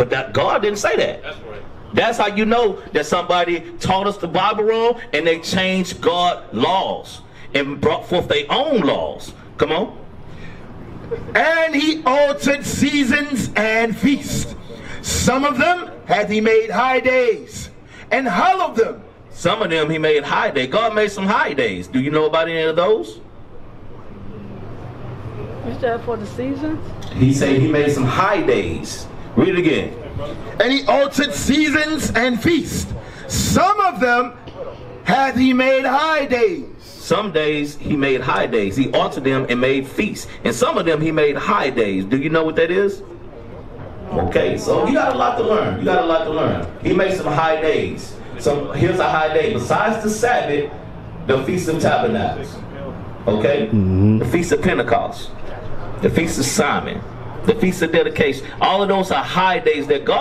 But that God didn't say that. That's right. That's how you know that somebody taught us the Bible wrong and they changed God laws and brought forth their own laws. Come on. And he altered seasons and feasts. Some of them hath he made high days, and hallowed them. Some of them he made high day. God made some high days. Do you know about any of those? Is that for the seasons? He said he made some high days. Read it again. And he altered seasons and feasts. Some of them hath he made high days. Some days he made high days. He altered them and made feasts. And some of them he made high days. Do you know what that is? Okay, so you got a lot to learn. You got a lot to learn. He made some high days. So here's a high day. Besides the Sabbath, the Feast of Tabernacles. Okay? Mm-hmm. The Feast of Pentecost. The Feast of Simon. The Feast of Dedication. All of those are high days that God